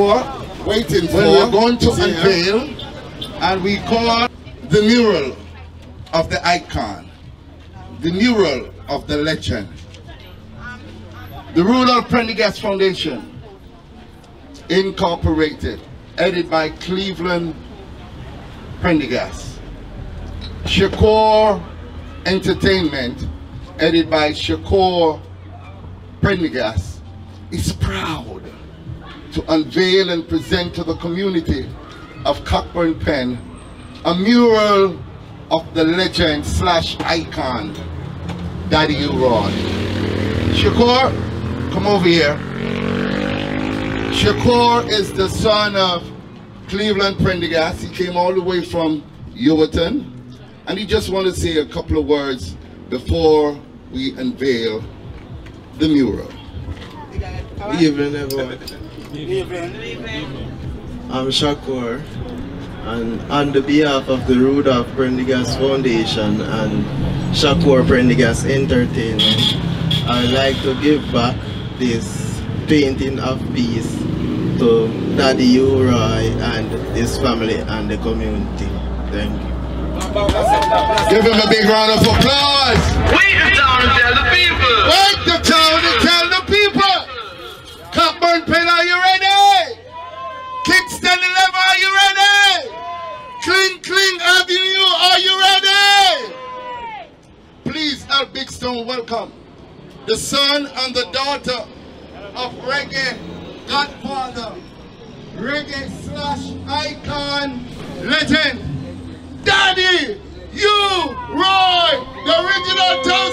for, waiting for. we're going to unveil, and we call the mural of the icon, the mural of the legend, the Rudolph Prendergast Foundation, Incorporated, edited by Cleveland Prendergast, Shakur Entertainment, edited by Shakur Prendergast, is proud to unveil and present to the community of Cockburn Pen a mural of the legend slash icon, Daddy U-Roy. Shakur, come over here. Shakur is the son of Cleveland Prendergast. He came all the way from Yeovilton. And he just wanted to say a couple of words before we unveil the mural. Good evening, everyone. Evening. I'm Shakur, and on the behalf of the Rudolph Prendergast Foundation and Shakur Prendergast Entertainment, I'd like to give back this painting of peace to Daddy U-Roy and his family and the community. Thank you. Give him a big round of applause. Please, Al Big Stone, welcome. The son and the daughter of reggae godfather, reggae slash icon, legend, Daddy, you, Roy, the original town